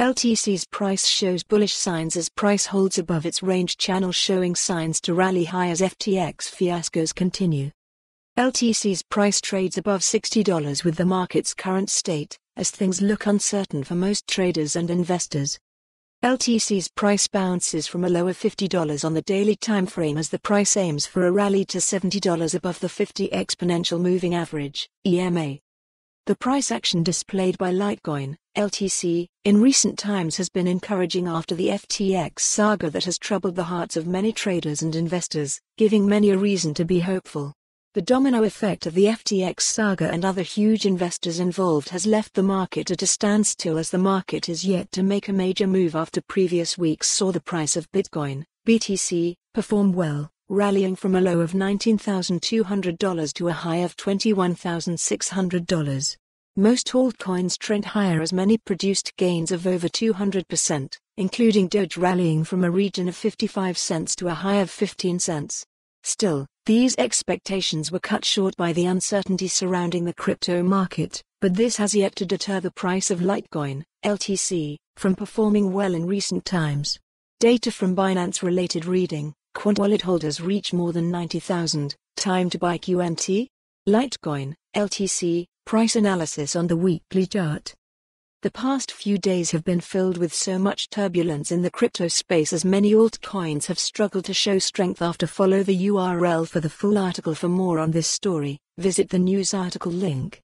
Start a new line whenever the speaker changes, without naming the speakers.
LTC's price shows bullish signs as price holds above its range channel showing signs to rally high as FTX fiascos continue. LTC's price trades above $60 with the market's current state, as things look uncertain for most traders and investors. LTC's price bounces from a low of $50 on the daily time frame as the price aims for a rally to $70 above the 50 exponential moving average, EMA. The price action displayed by Litecoin, LTC, in recent times has been encouraging after the FTX saga that has troubled the hearts of many traders and investors, giving many a reason to be hopeful. The domino effect of the FTX saga and other huge investors involved has left the market at a standstill as the market is yet to make a major move after previous weeks saw the price of Bitcoin, BTC, perform well, rallying from a low of $19,200 to a high of $21,600. Most altcoins trend higher as many produced gains of over 200%, including Doge rallying from a region of 55 cents to a high of 15 cents. Still, these expectations were cut short by the uncertainty surrounding the crypto market, but this has yet to deter the price of Litecoin, LTC, from performing well in recent times. Data from Binance related reading, Quant wallet holders reach more than 90,000, time to buy QNT? Litecoin, LTC, price analysis on the weekly chart. The past few days have been filled with so much turbulence in the crypto space as many altcoins have struggled to show strength after follow the URL for the full article for more on this story, visit the news article link.